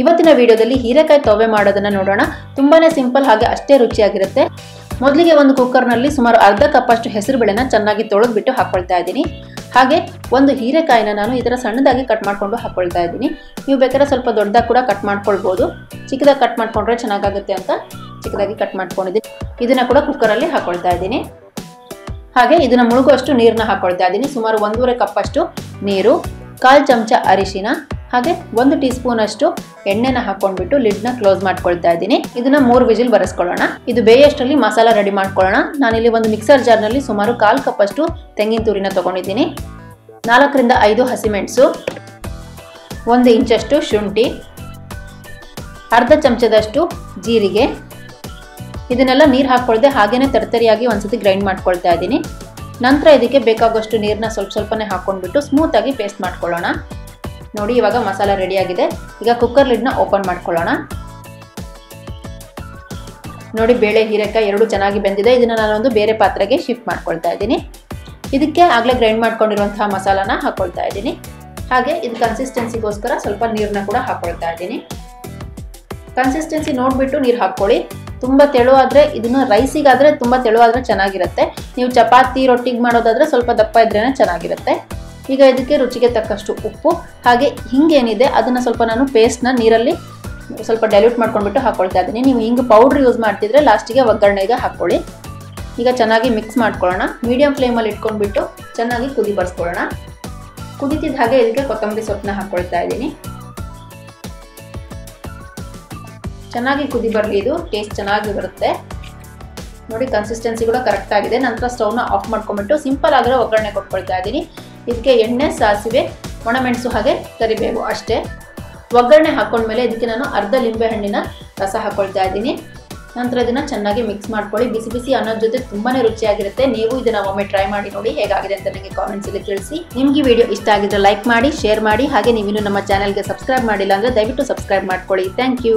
ಇವತ್ತಿನ ವಿಡಿಯೋದಲ್ಲಿ ಹೀರೆಕಾಯಿ ತೊವೆ ಮಾಡೋದನ್ನ ನೋಡೋಣ. ತುಂಬಾನೇ ಸಿಂಪಲ್ ಹಾಗೆ ಅಷ್ಟೇ ರುಚಿಯಾಗಿರುತ್ತೆ. ಮೊದಲಿಗೆ ಒಂದು ಕುಕ್ಕರ್ನಲ್ಲಿ ಸುಮಾರು ಅರ್ಧ ಕಪ್ಪಷ್ಟು ಹೆಸರು ಬೆಳೆನ ಚೆನ್ನಾಗಿ ತೊಳೆದ್ಬಿಟ್ಟು ಹಾಕೊಳ್ತಾ ಇದ್ದೀನಿ. ಹಾಗೆ ಒಂದು ಹೀರೆಕಾಯಿನ ನಾನು ಥರ ಸಣ್ಣದಾಗಿ ಕಟ್ ಮಾಡಿಕೊಂಡು ಹಾಕ್ಕೊಳ್ತಾ ಇದ್ದೀನಿ. ನೀವು ಬೇಕಾದ್ರೆ ಸ್ವಲ್ಪ ದೊಡ್ಡದಾಗಿ ಕೂಡ ಕಟ್ ಮಾಡ್ಕೊಳ್ಬೋದು. ಚಿಕ್ಕದಾಗಿ ಕಟ್ ಮಾಡಿಕೊಂಡ್ರೆ ಚೆನ್ನಾಗಾಗುತ್ತೆ ಅಂತ ಚಿಕ್ಕದಾಗಿ ಕಟ್ ಮಾಡ್ಕೊಂಡಿದ್ದೀನಿ. ಇದನ್ನು ಕೂಡ ಕುಕ್ಕರಲ್ಲಿ ಹಾಕೊಳ್ತಾ ಇದ್ದೀನಿ. ಹಾಗೆ ಇದನ್ನು ಮುಳುಗುವಷ್ಟು ನೀರನ್ನ ಹಾಕ್ಕೊಳ್ತಾ ಇದ್ದೀನಿ. ಸುಮಾರು ಒಂದೂವರೆ ಕಪ್ಪಷ್ಟು ನೀರು, ಕಾಲು ಚಮಚ ಅರಿಶಿನ ಹಾಗೆ ಒಂದು ಟೀ ಸ್ಪೂನ್ ಅಷ್ಟು ಎಣ್ಣೆನ ಹಾಕೊಂಡ್ಬಿಟ್ಟು ಲಿಡ್ನ ಕ್ಲೋಸ್ ಮಾಡ್ಕೊಳ್ತಾ ಇದ್ದೀನಿ. ಇದನ್ನ ಮೂರು ವಿಜಿಲ್ ಬರೆಸ್ಕೊಳ್ಳೋಣ. ಇದು ಬೇಯಷ್ಟರಲ್ಲಿ ಮಸಾಲ ರೆಡಿ ಮಾಡ್ಕೊಳ್ಳೋಣ. ನಾನಿಲ್ಲಿ ಒಂದು ಮಿಕ್ಸರ್ ಜಾರ್ನಲ್ಲಿ ಸುಮಾರು ಕಾಲು ಕಪ್ಪಷ್ಟು ತೆಂಗಿನ ತುರಿನ ತಗೊಂಡಿದ್ದೀನಿ. ನಾಲ್ಕರಿಂದ ಐದು ಹಸಿಮೆಣಸು ಒಂದು ಇಂಚಷ್ಟು ಶುಂಠಿ, ಅರ್ಧ ಚಮಚದಷ್ಟು ಜೀರಿಗೆ. ಇದನ್ನೆಲ್ಲ ನೀರು ಹಾಕ್ಕೊಳ್ಳದೆ ಹಾಗೇನೆ ತರ್ತರಿಯಾಗಿ ಒಂದ್ಸತಿ ಗ್ರೈಂಡ್ ಮಾಡ್ಕೊಳ್ತಾ ಇದ್ದೀನಿ. ನಂತರ ಇದಕ್ಕೆ ಬೇಕಾಗುವಷ್ಟು ನೀರನ್ನ ಸ್ವಲ್ಪ ಸ್ವಲ್ಪನೇ ಹಾಕೊಂಡ್ಬಿಟ್ಟು ಸ್ಮೂತಾಗಿ ಪೇಸ್ಟ್ ಮಾಡ್ಕೊಳ್ಳೋಣ. ನೋಡಿ, ಇವಾಗ ಮಸಾಲ ರೆಡಿಯಾಗಿದೆ ಈಗ ಕುಕ್ಕರ್ ಲಿಡ್ನ ಓಪನ್ ಮಾಡ್ಕೊಳ್ಳೋಣ. ನೋಡಿ, ಬೇಳೆ, ಹೀರೆಕಾಯಿ ಎರಡು ಚೆನ್ನಾಗಿ ಬೆಂದಿದೆ. ಇದನ್ನ ನಾನೊಂದು ಬೇರೆ ಪಾತ್ರೆಗೆ ಶಿಫ್ಟ್ ಮಾಡ್ಕೊಳ್ತಾ ಇದ್ದೀನಿ. ಇದಕ್ಕೆ ಆಗಲೇ ಗ್ರೈಂಡ್ ಮಾಡ್ಕೊಂಡಿರುವಂತಹ ಮಸಾಲಾನ ಹಾಕೊಳ್ತಾ ಇದ್ದೀನಿ. ಹಾಗೆ ಇದು ಕನ್ಸಿಸ್ಟೆನ್ಸಿಗೋಸ್ಕರ ಸ್ವಲ್ಪ ನೀರನ್ನ ಕೂಡ ಹಾಕ್ಕೊಳ್ತಾ ಇದ್ದೀನಿ. ಕನ್ಸಿಸ್ಟೆನ್ಸಿ ನೋಡಿಬಿಟ್ಟು ನೀರು ಹಾಕ್ಕೊಳ್ಳಿ. ತುಂಬ ತೆಳುವಾದರೆ ಇದನ್ನು ರೈಸಿಗಾದರೆ ತುಂಬ ತೆಳುವಾದರೆ ಚೆನ್ನಾಗಿರುತ್ತೆ. ನೀವು ಚಪಾತಿ, ರೊಟ್ಟಿಗೆ ಮಾಡೋದಾದರೆ ಸ್ವಲ್ಪ ದಪ್ಪ ಇದ್ರೇ ಚೆನ್ನಾಗಿರುತ್ತೆ. ಈಗ ಇದಕ್ಕೆ ರುಚಿಗೆ ತಕ್ಕಷ್ಟು ಉಪ್ಪು, ಹಾಗೆ ಹಿಂಗೇನಿದೆ, ಅದನ್ನು ಸ್ವಲ್ಪ ನಾನು ಪೇಸ್ಟ್ನ ನೀರಲ್ಲಿ ಸ್ವಲ್ಪ ಡೈಲ್ಯೂಟ್ ಮಾಡ್ಕೊಂಡ್ಬಿಟ್ಟು ಹಾಕೊಳ್ತಾ ಇದ್ದೀನಿ. ನೀವು ಹಿಂಗೆ ಪೌಡ್ರ್ ಯೂಸ್ ಮಾಡ್ತಿದ್ರೆ ಲಾಸ್ಟಿಗೆ ಒಗ್ಗರಣೆಗೆ ಹಾಕ್ಕೊಳ್ಳಿ. ಈಗ ಚೆನ್ನಾಗಿ ಮಿಕ್ಸ್ ಮಾಡ್ಕೊಳ್ಳೋಣ. ಮೀಡಿಯಂ ಫ್ಲೇಮಲ್ಲಿ ಇಟ್ಕೊಂಡ್ಬಿಟ್ಟು ಚೆನ್ನಾಗಿ ಕುದಿ ಬರ್ಸ್ಕೊಳ್ಳೋಣ. ಕುದಿತಿದ್ದ ಹಾಗೆ ಇದಕ್ಕೆ ಕೊತ್ತಂಬರಿ ಸೊಪ್ಪನ್ನ ಹಾಕ್ಕೊಳ್ತಾ ಇದ್ದೀನಿ. ಚೆನ್ನಾಗಿ ಕುದಿ ಬರಲಿ ಇದು ಟೇಸ್ಟ್ ಚೆನ್ನಾಗಿ ಬರುತ್ತೆ. ನೋಡಿ ಕನ್ಸಿಸ್ಟೆನ್ಸಿ ಕೂಡ ಕರೆಕ್ಟ್ ಆಗಿದೆ. ನಂತರ ಸ್ಟೌವ್ನ ಆಫ್ ಮಾಡ್ಕೊಂಡ್ಬಿಟ್ಟು ಸಿಂಪಲ್ ಆಗಿರೋ ಒಗ್ಗರಣೆ ಕೊಟ್ಕೊಳ್ತಾ ಇದ್ದೀನಿ. ಇದಕ್ಕೆ ಎಣ್ಣೆ, ಸಾಸಿವೆ, ಒಣಮೆಣಸು ಹಾಗೆ ಕರಿಬೇವು ಅಷ್ಟೇ. ಒಗ್ಗರಣೆ ಹಾಕೊಂಡ್ಮೇಲೆ ಇದಕ್ಕೆ ನಾನು ಅರ್ಧ ಲಿಂಬೆ ಹಣ್ಣಿನ ರಸ ಹಾಕೊಳ್ತಾ ಇದ್ದೀನಿ. ನಂತರ ಇದನ್ನು ಚೆನ್ನಾಗಿ ಮಿಕ್ಸ್ ಮಾಡ್ಕೊಳ್ಳಿ. ಬಿಸಿ ಬಿಸಿ ಅನ್ನೋದ್ ಜೊತೆ ತುಂಬಾ ರುಚಿಯಾಗಿರುತ್ತೆ. ನೀವು ಇದನ್ನ ಒಮ್ಮೆ ಟ್ರೈ ಮಾಡಿ ನೋಡಿ ಹೇಗಾಗಿದೆ ಅಂತ ನನಗೆ ಕಾಮೆಂಟ್ಸ್ ಅಲ್ಲಿ ತಿಳಿಸಿ. ನಿಮಗೆ ವಿಡಿಯೋ ಇಷ್ಟ ಆಗಿದ್ರೆ ಲೈಕ್ ಮಾಡಿ ಶೇರ್ ಮಾಡಿ. ಹಾಗೆ ನೀವಿನ್ನು ನಮ್ಮ ಚಾನಲ್ಗೆ ಸಬ್ಸ್ಕ್ರೈಬ್ ಮಾಡಿಲ್ಲ ಅಂದರೆ ದಯವಿಟ್ಟು ಸಬ್ಸ್ಕ್ರೈಬ್ ಮಾಡ್ಕೊಳ್ಳಿ. Thank you